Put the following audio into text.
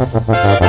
Gracias.